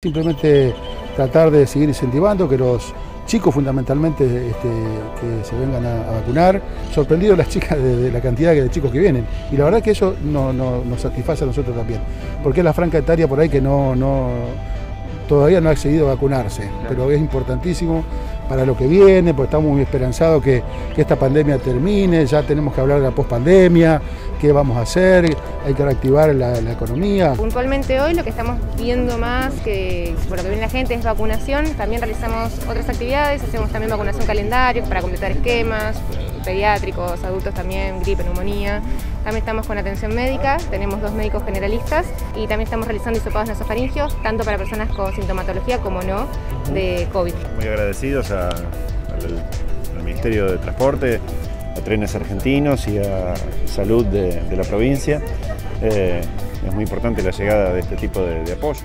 Simplemente tratar de seguir incentivando que los chicos fundamentalmente este, que se vengan a, vacunar. Sorprendido las chicas de, la cantidad de chicos que vienen. Y la verdad que eso nos satisface a nosotros también. Porque es la franca etaria por ahí que no, todavía no ha accedido a vacunarse. Pero es importantísimo para lo que viene, porque estamos muy esperanzados que, esta pandemia termine, ya tenemos que hablar de la pospandemia, qué vamos a hacer, hay que reactivar la, economía. Puntualmente hoy lo que estamos viendo más que por lo que viene la gente es vacunación, también realizamos otras actividades, hacemos también vacunación calendario para completar esquemas, pediátricos, adultos también, gripe, neumonía. También estamos con atención médica, tenemos dos médicos generalistas y también estamos realizando hisopados nasofaringios, tanto para personas con sintomatología como no de COVID. Muy agradecidos al, Ministerio de Transporte, a Trenes Argentinos y a Salud de, la provincia. Eh, es muy importante la llegada de este tipo de apoyo.